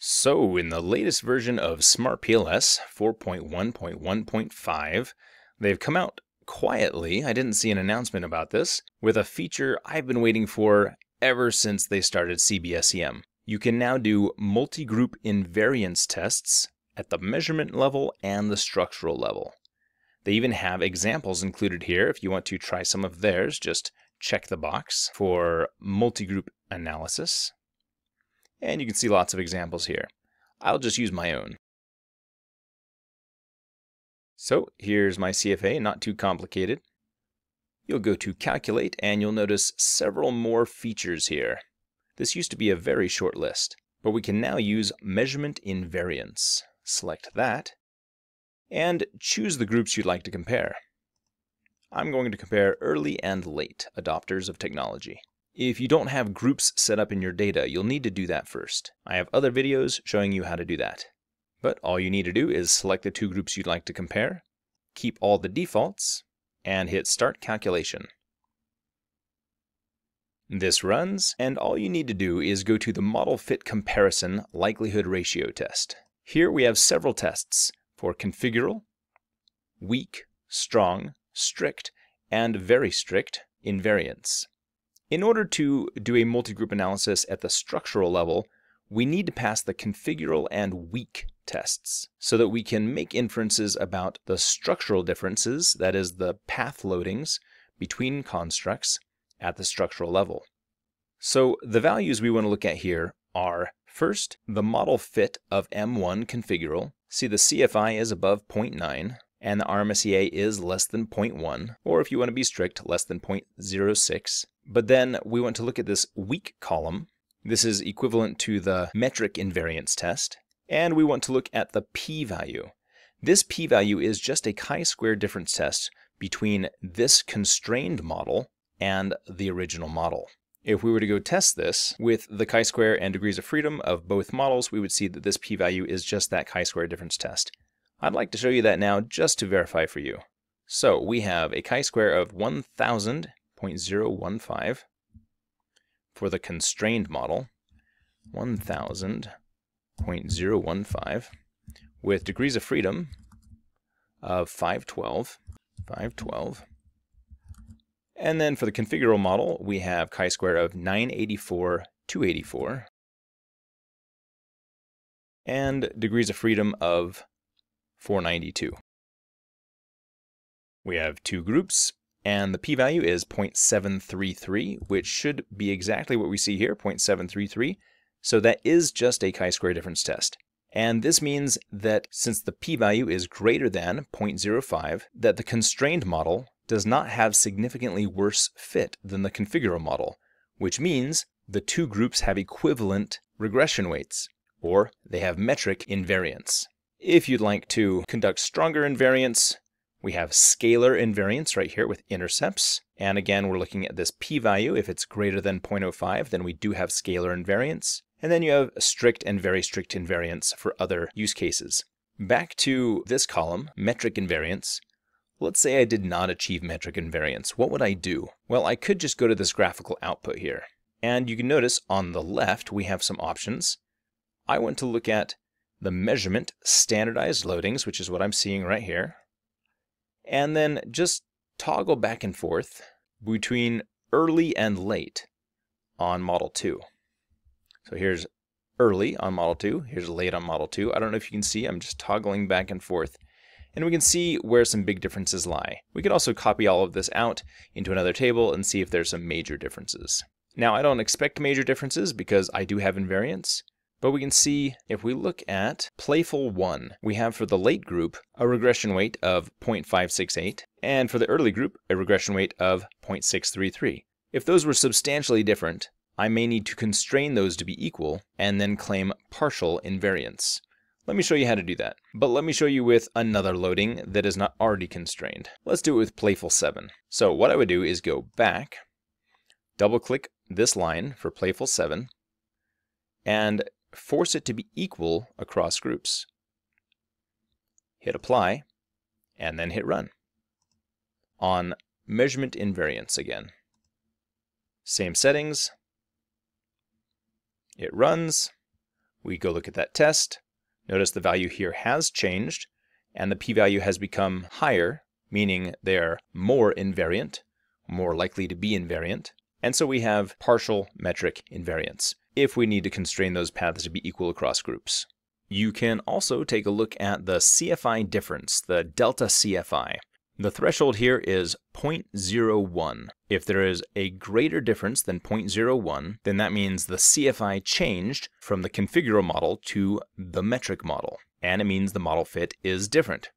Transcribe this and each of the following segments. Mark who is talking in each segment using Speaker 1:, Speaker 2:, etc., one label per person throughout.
Speaker 1: So, in the latest version of SmartPLS 4.1.1.5, they've come out quietly, I didn't see an announcement about this, with a feature I've been waiting for ever since they started CBSEM. You can now do multi-group invariance tests at the measurement level and the structural level. They even have examples included here. If you want to try some of theirs, just check the box for multi-group analysis. And you can see lots of examples here. I'll just use my own. So here's my CFA, not too complicated. You'll go to Calculate and you'll notice several more features here. This used to be a very short list, but we can now use Measurement Invariance. Select that, and choose the groups you'd like to compare. I'm going to compare early and late adopters of technology. If you don't have groups set up in your data, you'll need to do that first. I have other videos showing you how to do that. But all you need to do is select the two groups you'd like to compare, keep all the defaults, and hit Start Calculation. This runs, and all you need to do is go to the Model Fit Comparison Likelihood Ratio test. Here we have several tests for configural, weak, strong, strict, and very strict invariance. In order to do a multi-group analysis at the structural level, we need to pass the configural and weak tests so that we can make inferences about the structural differences, that is, the path loadings between constructs at the structural level. So the values we want to look at here are first, the model fit of M1 configural. See the CFI is above 0.9 and the RMSEA is less than 0.1, or if you want to be strict, less than 0.06. But then we want to look at this weak column. This is equivalent to the metric invariance test. And we want to look at the p-value. This p-value is just a chi-square difference test between this constrained model and the original model. If we were to go test this with the chi-square and degrees of freedom of both models, we would see that this p-value is just that chi-square difference test. I'd like to show you that now just to verify for you. So we have a chi-square of 1000 0.015 for the constrained model, 1000.015 with degrees of freedom of 512, 512. And then for the configural model, we have chi-square of 984, 284, and degrees of freedom of 492. We have two groups, and the p-value is 0.733, which should be exactly what we see here, 0.733. So that is just a chi-square difference test. And this means that since the p-value is greater than 0.05, that the constrained model does not have significantly worse fit than the configural model, which means the two groups have equivalent regression weights, or they have metric invariance. If you'd like to conduct stronger invariance, we have scalar invariance right here with intercepts. And again, we're looking at this p-value. If it's greater than 0.05, then we do have scalar invariance. And then you have strict and very strict invariance for other use cases. Back to this column, metric invariance. Let's say I did not achieve metric invariance. What would I do? Well, I could just go to this graphical output here. And you can notice on the left, we have some options. I want to look at the measurement standardized loadings, which is what I'm seeing right here and then just toggle back and forth between early and late on Model 2. So here's early on Model 2, here's late on Model 2. I don't know if you can see, I'm just toggling back and forth. And we can see where some big differences lie. We could also copy all of this out into another table and see if there's some major differences. Now, I don't expect major differences because I do have invariance, but we can see if we look at Playful 1, we have for the late group a regression weight of 0.568, and for the early group a regression weight of 0.633. If those were substantially different, I may need to constrain those to be equal and then claim partial invariance. Let me show you how to do that. But let me show you with another loading that is not already constrained. Let's do it with Playful 7. So what I would do is go back, double click this line for Playful 7, and force it to be equal across groups. Hit apply, and then hit run. On measurement invariance again. Same settings. It runs. We go look at that test. Notice the value here has changed, and the p-value has become higher, meaning they're more invariant, more likely to be invariant. And so we have partial metric invariance, if we need to constrain those paths to be equal across groups. You can also take a look at the CFI difference, the delta CFI. The threshold here is 0.01. If there is a greater difference than 0.01, then that means the CFI changed from the configural model to the metric model, and it means the model fit is different.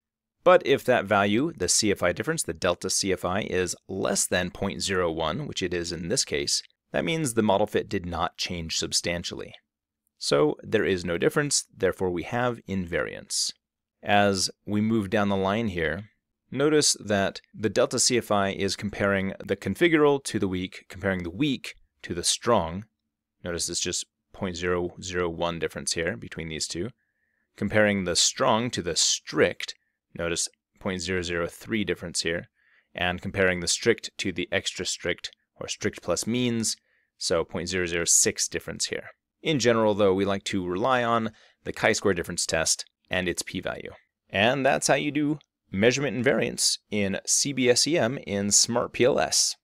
Speaker 1: But if that value, the CFI difference, the delta CFI, is less than 0.01, which it is in this case, that means the model fit did not change substantially. So there is no difference, therefore we have invariance. As we move down the line here, Notice that the delta CFI is comparing the configural to the weak, comparing the weak to the strong. Notice it's just 0.001 difference here between these two. Comparing the strong to the strict, notice 0.003 difference here. And comparing the strict to the extra strict, or strict plus means, so 0.006 difference here. In general, though, we like to rely on the chi-square difference test and its p-value. And that's how you do measurement invariance in CBSEM in SmartPLS.